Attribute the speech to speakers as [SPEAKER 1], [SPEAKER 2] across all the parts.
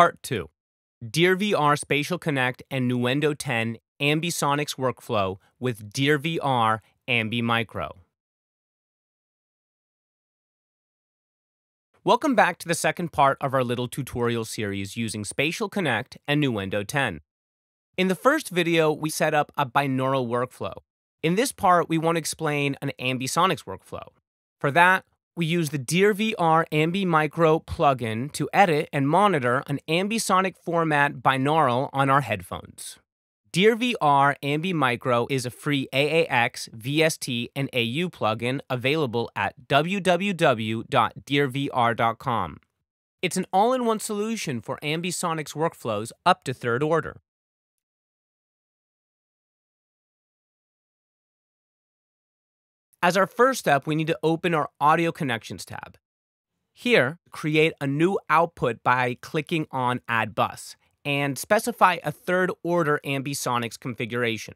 [SPEAKER 1] Part 2 DearVR Spatial Connect and Nuendo 10 Ambisonics Workflow with DearVR Ambi Micro. Welcome back to the second part of our little tutorial series using Spatial Connect and Nuendo 10. In the first video, we set up a binaural workflow. In this part, we want to explain an ambisonics workflow. For that, we use the DearVR Ambi Micro plugin to edit and monitor an ambisonic format binaural on our headphones. DearVR Ambi Micro is a free AAX, VST, and AU plugin available at www.dearvr.com. It's an all in one solution for ambisonics workflows up to third order. As our first step, we need to open our Audio Connections tab. Here, create a new output by clicking on Add Bus and specify a third order ambisonics configuration.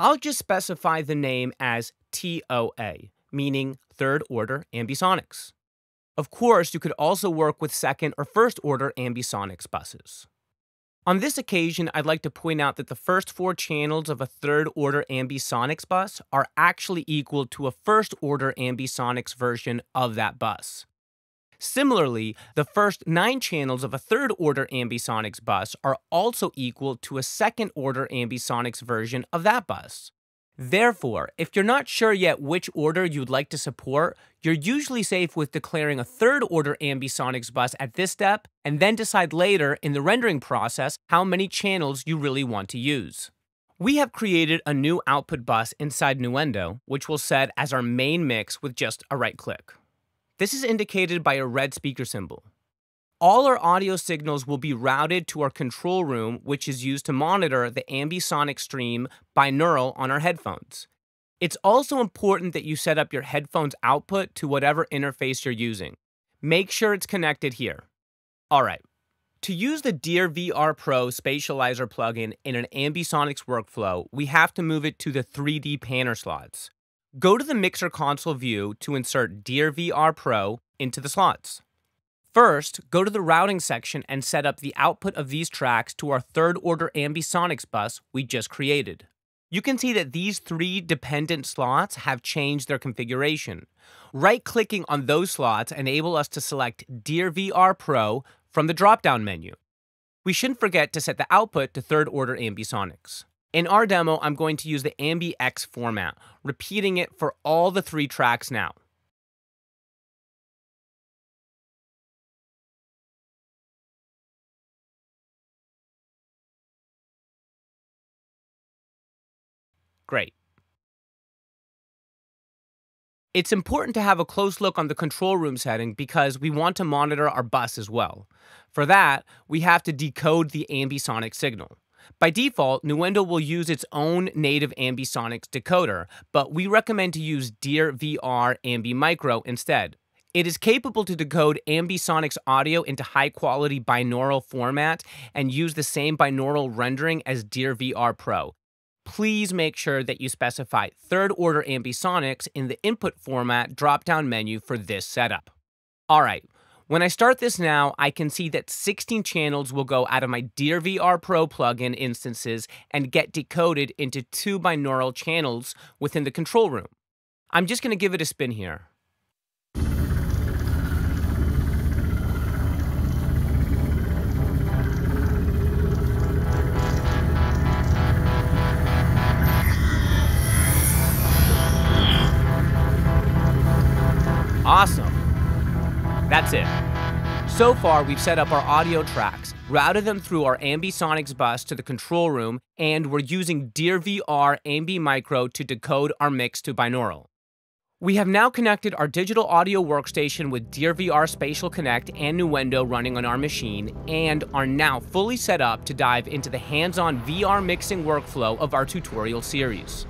[SPEAKER 1] I'll just specify the name as TOA, meaning third order ambisonics. Of course, you could also work with second or first order ambisonics buses. On this occasion, I'd like to point out that the first four channels of a third order ambisonics bus are actually equal to a first order ambisonics version of that bus. Similarly, the first nine channels of a third order ambisonics bus are also equal to a second order ambisonics version of that bus. Therefore, if you're not sure yet which order you'd like to support, you're usually safe with declaring a third order ambisonics bus at this step and then decide later in the rendering process how many channels you really want to use. We have created a new output bus inside Nuendo, which we'll set as our main mix with just a right click. This is indicated by a red speaker symbol. All our audio signals will be routed to our control room, which is used to monitor the ambisonic stream binaural on our headphones. It's also important that you set up your headphones output to whatever interface you're using. Make sure it's connected here. All right. To use the DearVR Pro Spatializer plugin in an ambisonics workflow, we have to move it to the 3D panner slots. Go to the Mixer console view to insert DearVR Pro into the slots. First, go to the routing section and set up the output of these tracks to our third order ambisonics bus we just created. You can see that these three dependent slots have changed their configuration. Right clicking on those slots enable us to select DearVR Pro from the drop down menu. We shouldn't forget to set the output to third order ambisonics. In our demo, I'm going to use the AmbiX format, repeating it for all the three tracks now. Great. It's important to have a close look on the control room setting because we want to monitor our bus as well. For that, we have to decode the ambisonic signal. By default, Nuendo will use its own native ambisonics decoder, but we recommend to use DearVR Ambi Micro instead. It is capable to decode ambisonics audio into high quality binaural format and use the same binaural rendering as DearVR Pro. Please make sure that you specify third order ambisonics in the input format drop down menu for this setup. All right, when I start this now, I can see that 16 channels will go out of my DearVR Pro plugin instances and get decoded into two binaural channels within the control room. I'm just going to give it a spin here. Awesome. That's it. So far, we've set up our audio tracks, routed them through our Ambisonics bus to the control room, and we're using DearVR Ambi Micro to decode our mix to binaural. We have now connected our digital audio workstation with DearVR Spatial Connect and Nuendo running on our machine, and are now fully set up to dive into the hands-on VR mixing workflow of our tutorial series.